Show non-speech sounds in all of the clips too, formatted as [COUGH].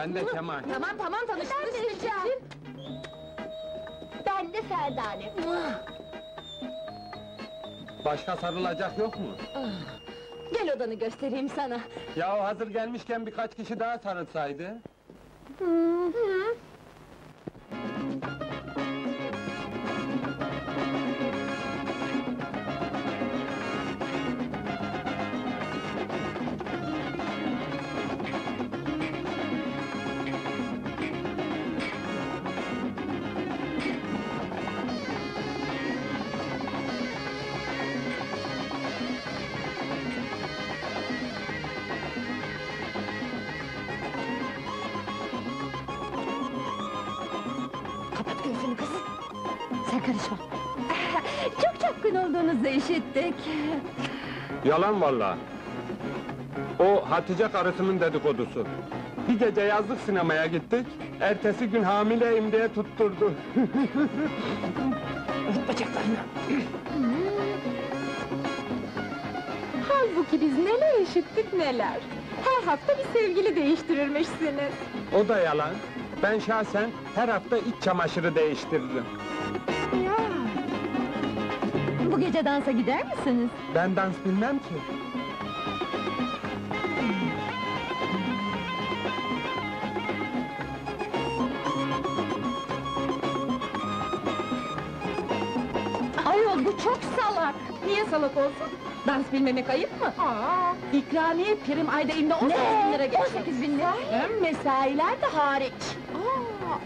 Ben de Kemal. Tamam tamam tanıştınız işte. Ben de Ferdane. Başka sarılacak yok mu? Gel odanı göstereyim sana. Ya hazır gelmişken birkaç kişi daha sarılsaydı. Kapat gözünü kız. Sen karışma. [LAUGHS] Çok çapkın olduğunuzu işittik. Yalan valla. O Hatice karısının dedikodusu. Bir gece yazlık sinemaya gittik. Ertesi gün hamileyim diye tutturdu. [LAUGHS] Unut bacaklarını. Halbuki biz neler işittik neler. Her hafta bir sevgili değiştirirmişsiniz. o da yalan. Ben şahsen her hafta iç çamaşırı değiştiririm. Ya. Bu gece dansa gider misiniz? Ben dans bilmem ki. Ayol bu çok salak. Niye salak olsun? Dans bilmemek ayıp mı? Aa, ikramiye prim ayda inde 18 bin lira geçti. 18 bin lira? Hem mesailer de hariç.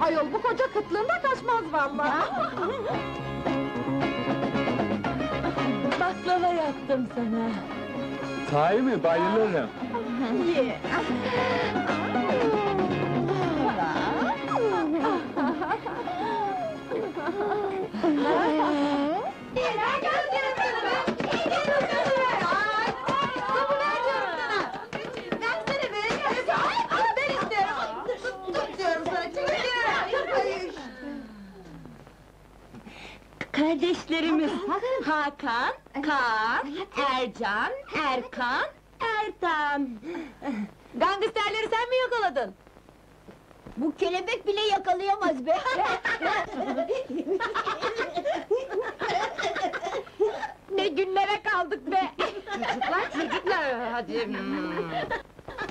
Ayol bu koca kıtlığında kaçmaz vallahi. Baklava yaptım sana. Sahi mi? Bayılırım. Ye. Kardeşlerimiz Hakan, Kaan, Ercan, Erkan, Ertan. [LAUGHS] Gangsterleri sen mi yakaladın? Bu kelebek bile yakalayamaz be. [LAUGHS] Ne günlere kaldık be! çocuklar, çocuklar, hadi.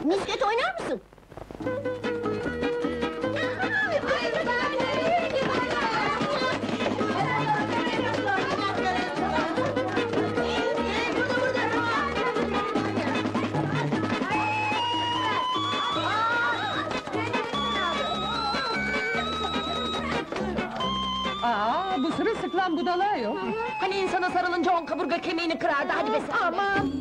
Misket oynar mısın? Aa, bu sırılsıklam budala yok. Hani insana sarılınca on kaburga kemiğini kırardı, hadi be sen. Aman!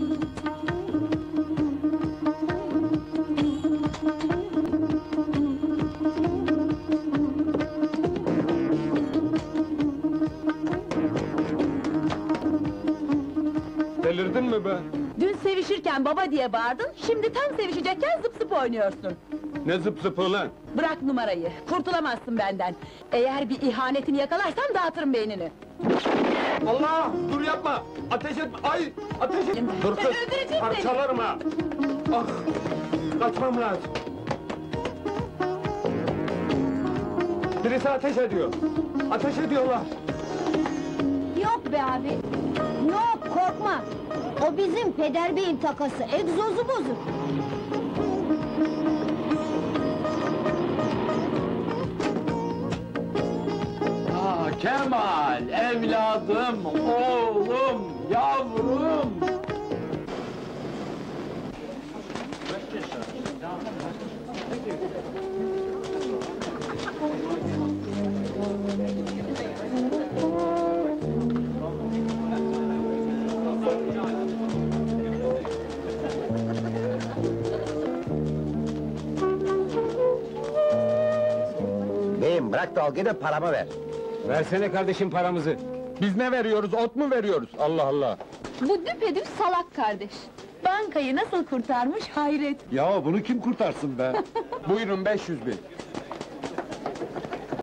Delirdin mi be? Dün sevişirken baba diye bağırdın, şimdi tam sevişecekken zıp zıp oynuyorsun. Ne zıp zıp ulan? Bırak numarayı, kurtulamazsın benden. Eğer bir ihanetini yakalarsam dağıtırım beynini. Allah! Dur yapma! Ateş etme! Ay! Ateş et! Dur kız! öldürecek. Parçalarım ha! Ah! Kaçmam lazım! Birisi ateş ediyor! Ateş ediyorlar! Yok be abi. Yok korkma. O bizim peder beyin takası. Egzozu bozuk. Kemal! Evladım! Oğlum! Yavrum! Beyim bırak dalgayı da paramı ver. Versene kardeşim paramızı! Biz ne veriyoruz, ot mu veriyoruz? Allah Allah! Bu düpedüz salak kardeş. Bankayı nasıl kurtarmış hayret. Ya bunu kim kurtarsın be? [LAUGHS] Buyurun 500 bin!